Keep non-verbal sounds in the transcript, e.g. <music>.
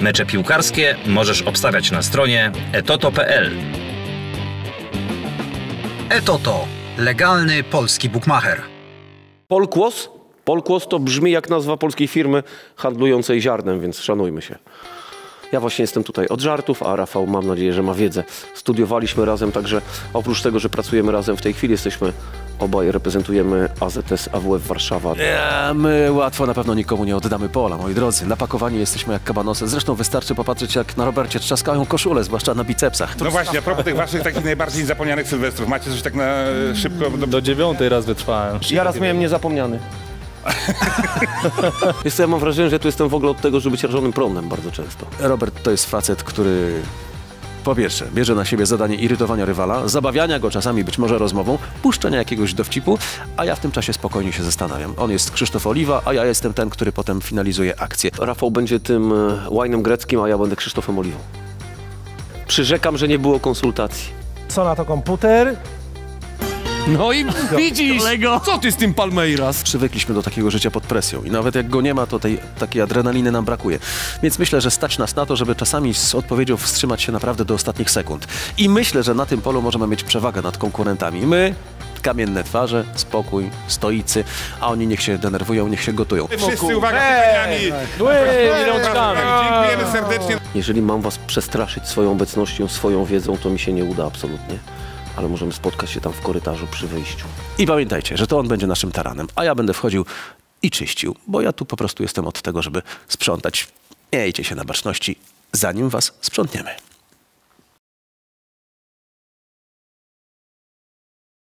Mecze piłkarskie możesz obstawiać na stronie etoto.pl. Etoto. Legalny polski bukmacher. Polkłos? Polkłos to brzmi jak nazwa polskiej firmy handlującej ziarnem, więc szanujmy się. Ja właśnie jestem tutaj od żartów, a Rafał mam nadzieję, że ma wiedzę. Studiowaliśmy razem, także oprócz tego, że pracujemy razem w tej chwili, jesteśmy obaj reprezentujemy AZS AWF Warszawa. Nie, my łatwo na pewno nikomu nie oddamy pola, moi drodzy. Napakowani jesteśmy jak kabanosy. Zresztą wystarczy popatrzeć, jak na Robercie trzaskają koszule, zwłaszcza na bicepsach. No właśnie, a propos tych waszych takich najbardziej zapomnianych sylwestrów, macie coś tak na szybko? Do... Do dziewiątej raz wytrwałem. Ja raz miałem niezapomniany. <laughs> Jest, ja mam wrażenie, że tu jestem w ogóle od tego, żeby być rażonym prądem bardzo często. Robert to jest facet, który po pierwsze bierze na siebie zadanie irytowania rywala, zabawiania go czasami być może rozmową, puszczenia jakiegoś dowcipu, a ja w tym czasie spokojnie się zastanawiam. On jest Krzysztof Oliwa, a ja jestem ten, który potem finalizuje akcję. Rafał będzie tym e, łajnem greckim, a ja będę Krzysztofem Oliwą. Przyrzekam, że nie było konsultacji. Co na to komputer? No i widzisz, co ty z tym Palmeiras? Przywykliśmy do takiego życia pod presją i nawet jak go nie ma, to tej takiej adrenaliny nam brakuje. Więc myślę, że stać nas na to, żeby czasami z odpowiedzią wstrzymać się naprawdę do ostatnich sekund. I myślę, że na tym polu możemy mieć przewagę nad konkurentami. My kamienne twarze, spokój, stoicy, a oni niech się denerwują, niech się gotują. Wszyscy uwaga, pytaniami! Dziękujemy serdecznie. Jeżeli mam was przestraszyć swoją obecnością, swoją wiedzą, to mi się nie uda absolutnie. Ale możemy spotkać się tam w korytarzu przy wyjściu. I pamiętajcie, że to on będzie naszym taranem, a ja będę wchodził i czyścił, bo ja tu po prostu jestem od tego, żeby sprzątać. Miejcie się na baczności, zanim was sprzątniemy.